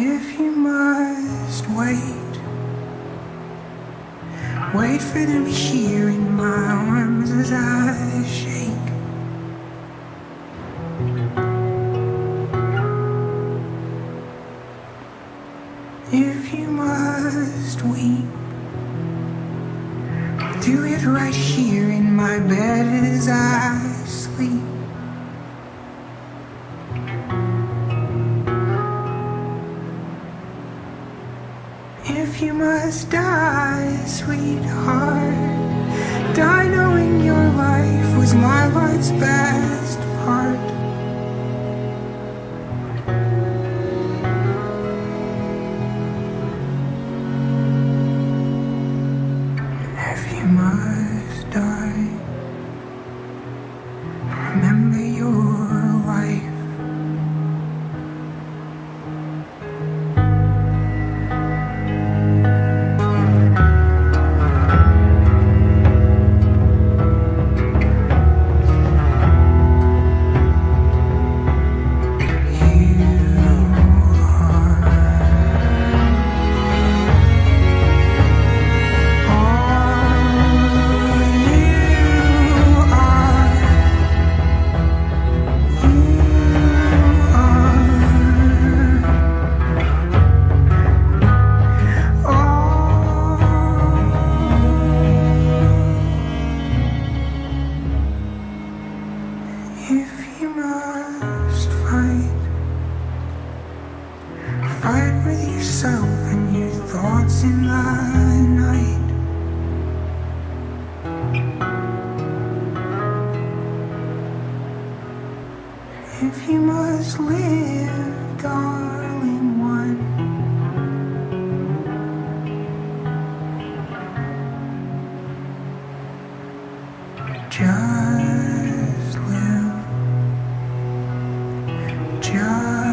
If you must wait, wait for them here in my arms as I shake. If you must weep, do it right here in my bed as I If you must die, sweetheart, die knowing your life was my life's best fight with yourself and your thoughts in the night. If you must live, darling one, just live, just.